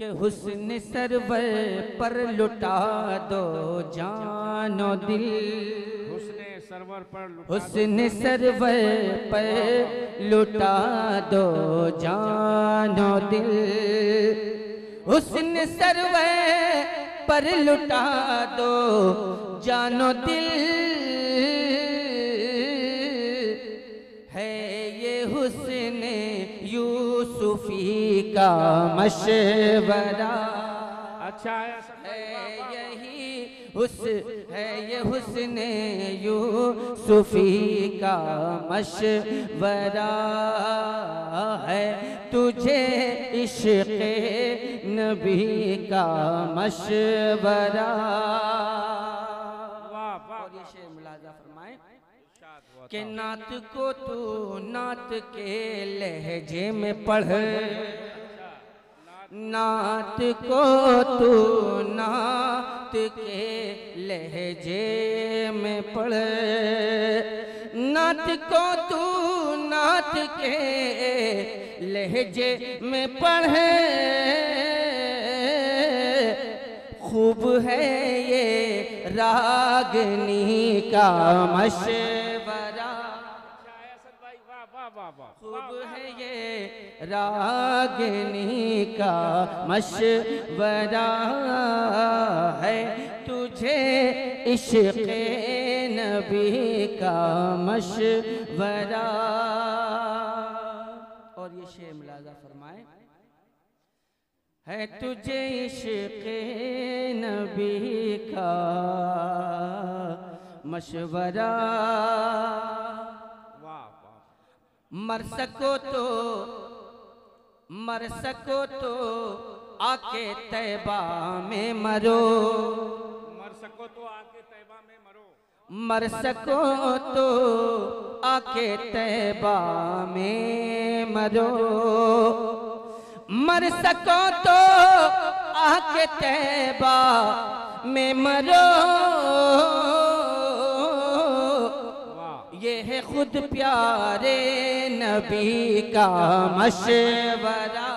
के हुस्न सरवर पर लुटा दो जानो दिल। हुस्ने सरवर पर लुटा हुस्न सरवर पर लुटा दो जानो दिल। हुस्न सरवर पर लुटा दो जानो दिल। का मशवरा अच्छा है यही हुस है ये हुसन यू यूसुफी का मशवरा है तुझे इश्क नबी का मशवरा वाह वाह। और ये शेर मुलाजा फरमाए इरशाद हुआ कि। नात को तू नात के लहजे में पढ़। नात को तू नात के लहजे में पढ़ नात को तू नात के लहजे में पढ़े खूब है ये रागनी का मशवरा खूब है ये रागनी का मशवरा है। तुझे इश्क नबी का मशवरा। और ये शेर मुलाजा फरमाए है तुझे इश्क नबी का मशवरा। मर सको तो मर सको तो आके तैबा में मरो। मर सको तो आके तैबा में मरो। मर सको तो आके तैबा में मरो। मर सको तो आके तैबा में मरो। ये है खुद प्यारे नबी का मशवरा।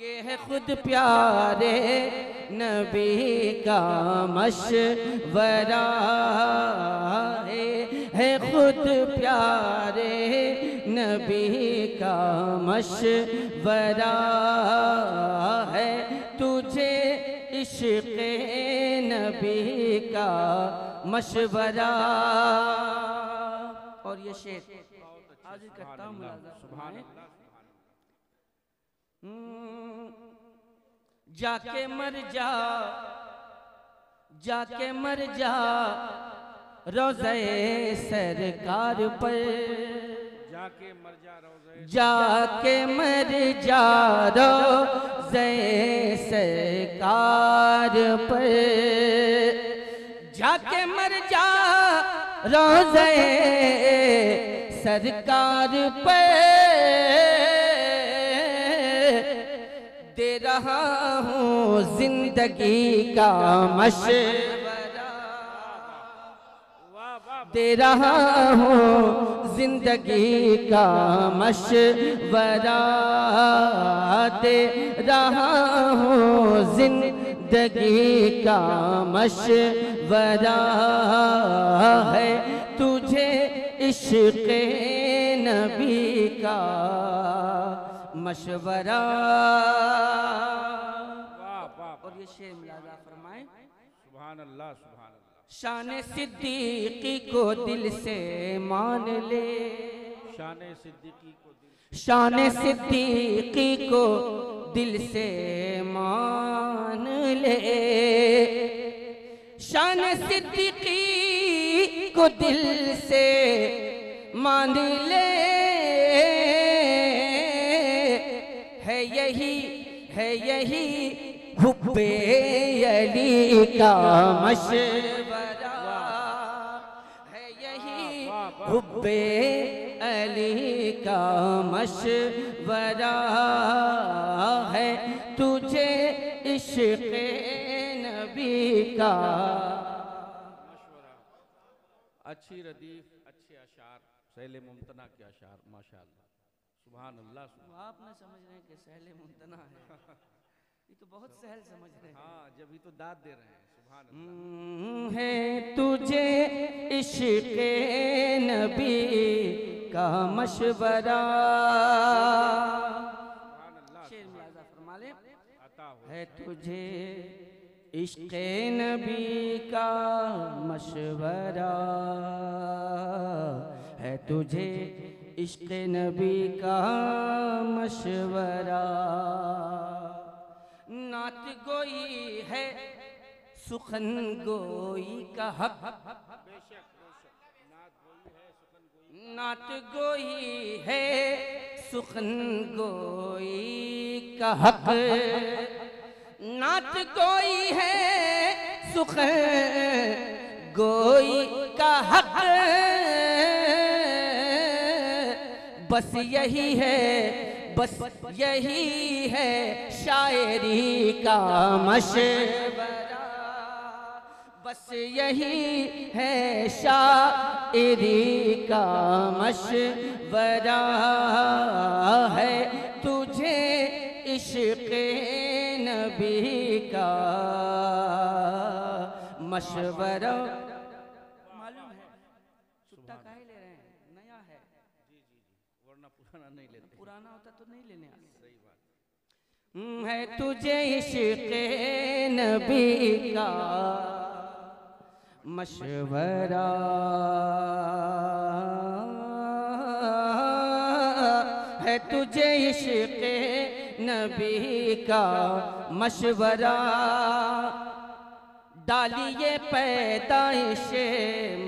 ये है खुद प्यारे नबी का मशवरा। है है खुद प्यारे नबी का मशवरा। है इश्क नबी का मशवरा। और ये शेर। करता हूँ। हम्म, जाके मर जा जाके मर जा रोज़े सरकार पर। जाके मर जा जाके मर जा रोज़े सरकार पर। जाके मर जा रोज़े सरकार पर। दे रहा हूँ ज़िंदगी का मशवरा रहा हूँ ज़िंदगी का मशवरा रहा हूँ ज़िंदगी का मशवरा है तुझे इश्क नबी का मशवरा। और ये शेर मिलाजा फरमाए। सुभान अल्लाह अल्लाह शान सिद्दीकी को दिल से मान ले। शान सिद्दीकी को शान सिद्दीकी को दिल से मान ले। शान सिद्दीकी को दिल से मान ले। है यही है यही हुब्बे अली का मशवरा हुब्बे अली का मशवरा है तुझे इश्क नबी का मशवरा। अच्छी रदीफ अच्छे अशार सैल मुमतना के अशार माशा सुभान अल्लाह सुभान तो आप न समझ रहे हैं कि सहले मुमतना है। ये तो बहुत सहल समझ रहे हैं। हाँ जब ही तो दाद दे रहे हैं सुभान हम्म, है तुझे इश्क नबी का मशवरा। शेर मुलाजा फरमा ले। है। तुझे इश्क नबी का मशवरा। है तुझे इश्क नबी का मशवरा। नात गोई है, सुखन गोई का हक नात गोई है, सुखन गोई का हक नात गोई है सुख गोई का हक बस यही है बस यही है शायरी का मशवरा। बस यही है शायरी का मशवरा है। तुझे इश्क नबी का मशवरा मालूम है छुट्टा काहे ले रहे हैं नया है वरना पुराना नहीं होता तो नहीं लेने आते। सही बात। है तुझे इश्क नबी का मशवरा। है तुझे इश्क नबी का मशवरा। डालिए पैदाइश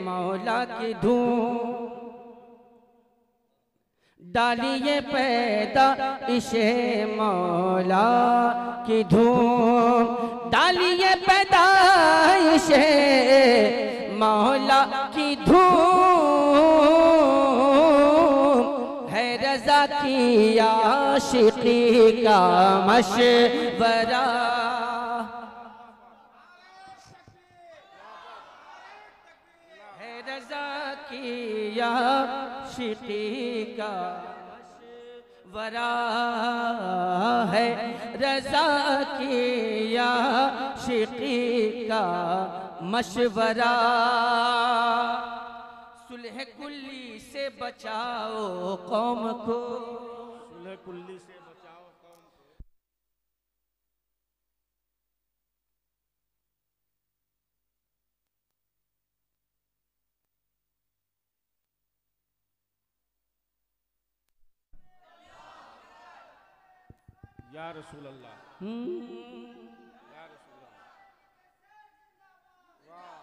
मौला की धूम। डालिए पैदा इशे मौला की धूम। डालिए पैदा इशे मौला की धूम। है रजा की आशिकी का मशवरा। है रजा की आशिकी का वरा है। रजा की शिकी का मशवरा। सुलह कुल्ली से बचाओ कौम को। सुलह कुल्ली से या रसूल अल्लाह हम्म, या वाह।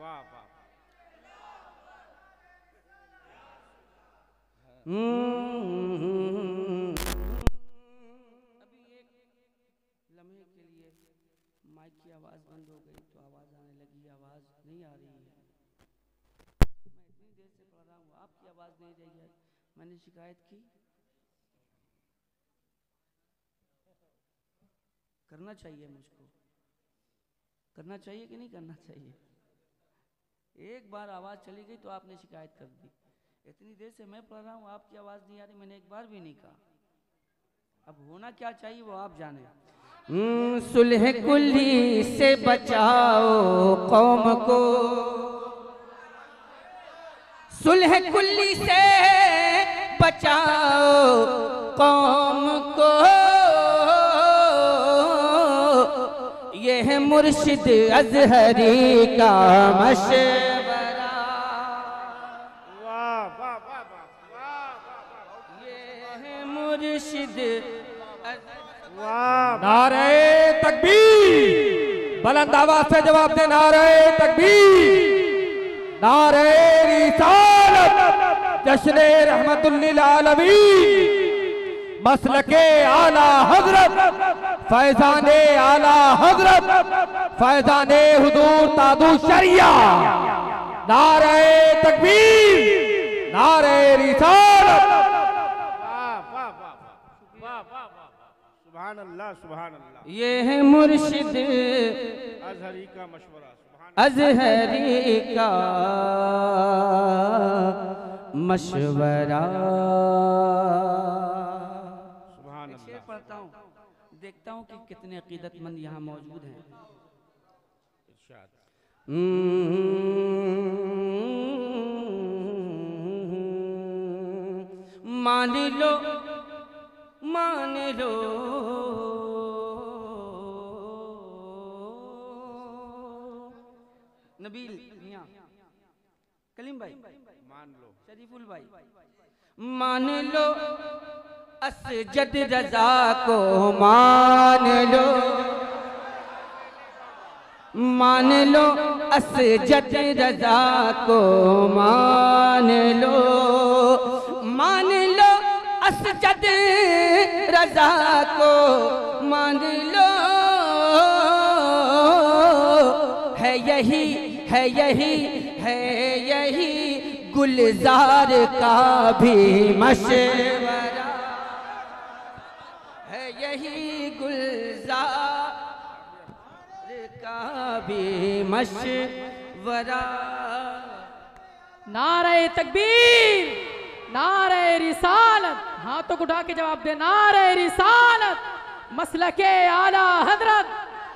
वाह है अभी एक लम्हे के लिए माइक की आवाज़ बंद हो गई तो आवाज़ आने लगी आवाज़ नहीं आ रही है मैं इतनी देर से पढ़ रहा हूँ आवाज़ नहीं रही है मैंने शिकायत की। करना चाहिए मुझको। करना चाहिए कि नहीं करना चाहिए? एक बार आवाज़ चली गई तो आपने शिकायत कर दी। इतनी देर से मैं पढ़ रहा हूँ, आपकी आवाज़ नहीं आ रही, मैंने एक बार भी नहीं कहा। अब होना क्या चाहिए वो आप जाने। सुलह कुल्ली से बचाओ कौम को। सुलह कुल्ली से बचाओ कौम को। यह मुर्शिद अजहरी का मशवरा। वाह वाह वाह वाह वाह वाह ये है मुर्शिद नारे तकबीर। बुलंद आवाज़ से जवाब दे नारे तकबीर। नारे रिसालत जश्न रहमतुल्लिल आलमीन। मसलके आला हज़रत फैजाने आला हज़रत फैजाने हुजूर तादू शरिया। नारे तकबीर नारे अल्लाह अल्लाह ये है मुर्शिद। अजहरी का मशवरा अजहरी का मशवरा। शेर पढ़ता हूँ देखता हूँ कि कितने अकीदतमंद यहाँ मौजूद हैं। मान लो मान लो। नबील कलीम भाई। मान लो। शरीफुल भाई। मान लो असजद रजा को मान लो। मान लो असजद रजा को मान लो। मान लो असजद रजा को मान लो। है यही है यही है गुलजार का भी मशवरा। है यही गुलजार का भी मशवरा। नारे तकबीर, नारे रिसालत। हाथों को उठा के जवाब दे, नारे रिसालत। मसल के आला हज़रत,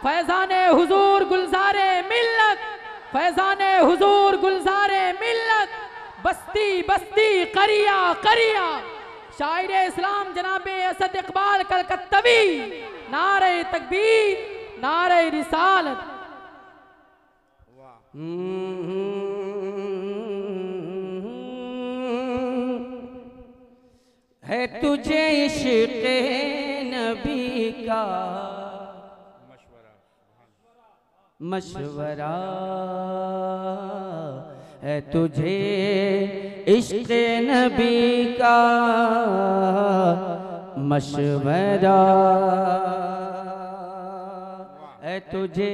फैजान हुजूर गुलजारे मिल्लत। फैजान हुजूर गुलजारे मिल्लत। बस्ती बस्ती, करिया करिया। शायर इस्लाम जनाब असद इकबाल कलकत्तवी। नारे तकबीर, नारे रिसालत। है तुझे इश्क नबी का। मशवरा मशवरा। तुझे इश्क नबी का मशवरा। तुझे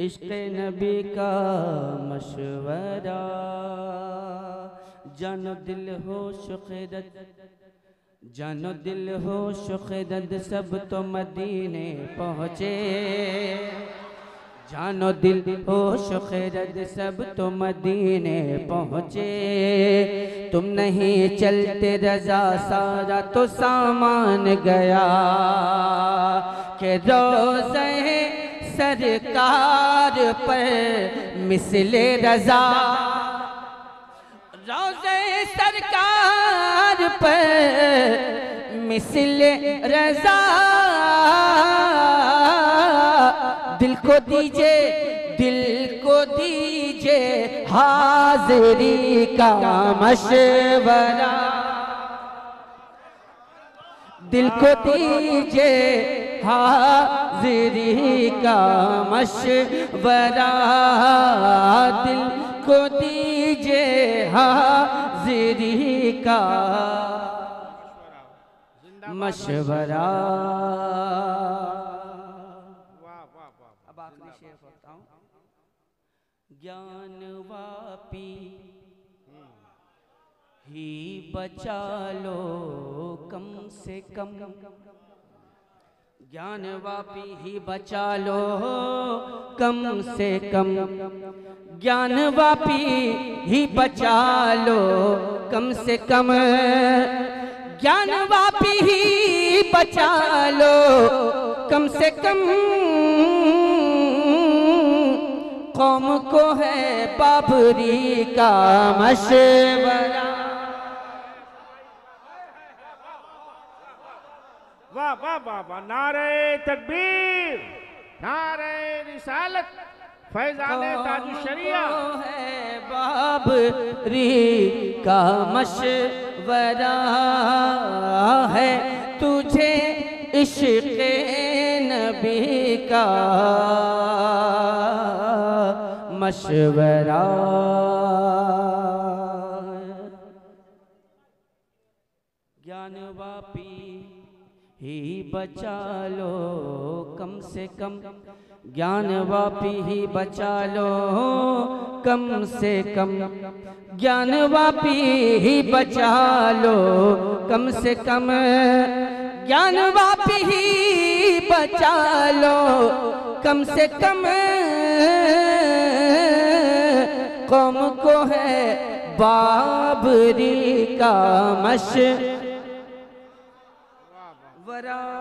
इश्क नबी का मशवरा। जानो दिल हो शुक्रत जानो दिल हो शुक्रत सब तो मदीने पहुँचे। जानो दिल हो शुक्रत सब तो मदीने पहुँचे। तुम नहीं चलते रजा, सारा तो सामान गया। के रोज़े सरकार पर मिसले रजा। रोज़े सरकार पर मिसल रजा। को दीजिए, दिल को दीजिए, हाजिरी का मशवरा। दिल को दीजिए, हाजिरी का मशवरा। दिल को दीजिए, हाजिरी का मशवरा वाह वाह वाह अब आखिरी शेर पढ़ता हूँ ज्ञान वापी ही बचा लो कम से कम। ज्ञान वापी ही बचा लो कम से कम। ज्ञान वापी ही बचा लो कम से कम। ज्ञान वापी ही बचा लो कम से कम। कौम को है बाबरी का मशवरा। वाह वाह वाह वाह। नारे तकबीर नारे रिसालत फैजान ताजु शरिया। है बाबरी का मशवरा है। तुझे इश्क नबी का मशवरा। ज्ञान वापी ही बचा लो कम से कम। ज्ञान वापी ही बचा लो कम से कम। ज्ञान वापी ही बचा लो कम से कम। ज्ञान वापी ही बचा लो कम से कम। कौम को है बाबरी का मश। वरा